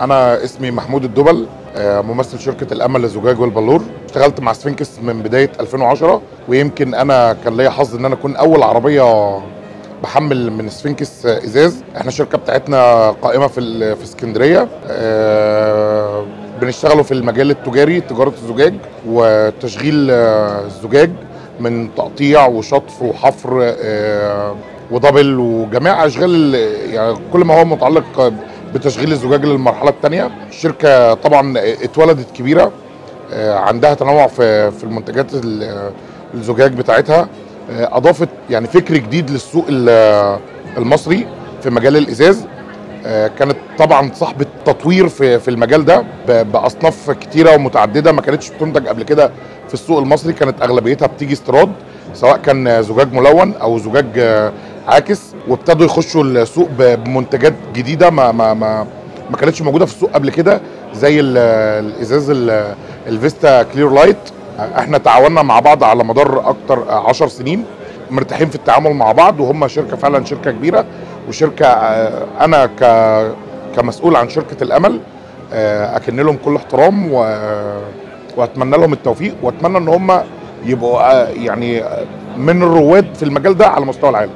أنا اسمي محمود الدبل آه، ممثل شركة الأمل للزجاج والبلور. اشتغلت مع سفنكس من بداية 2010 ويمكن أنا كان ليا حظ إن أنا أكون أول عربية بحمل من سفنكس إزاز. إحنا الشركة بتاعتنا قائمة في في اسكندرية. آه، بنشتغلوا في المجال التجاري تجارة الزجاج وتشغيل آه، الزجاج من تقطيع وشطف وحفر آه، ودبل وجميع أشغال ال- يعني كل ما هو متعلق بتشغيل الزجاج للمرحلة الثانية الشركة طبعا اتولدت كبيرة آه، عندها تنوع في في المنتجات ال- الزجاج بتاعتها. آه، أضافت يعني فكر جديد للسوق ال- المصري في مجال الإزاز. آه، كانت طبعا صاحبة تطوير في في المجال ده بأصناف كتيرة ومتعددة ما كانتش بتنتج قبل كده في السوق المصري. كانت أغلبيتها بتيجي استيراد سواء كان زجاج ملون أو زجاج عاكس وابتدوا يخشوا السوق بمنتجات جديدة ما ما ما ما كانتش موجودة في السوق قبل كده زي ال- الإزاز ال- ال Vista Clear Light. إحنا تعاوننا مع بعض على مدار أكتر 10 سنين مرتاحين في التعامل مع بعض وهم شركة فعلا شركة كبيرة وشركة آه، أنا ك كمسؤول عن شركة الأمل آه، أكن لهم كل احترام و... وأتمنى لهم التوفيق وأتمنى إن هم يبقوا آه، يعني من الرواد في المجال ده على مستوى العالم.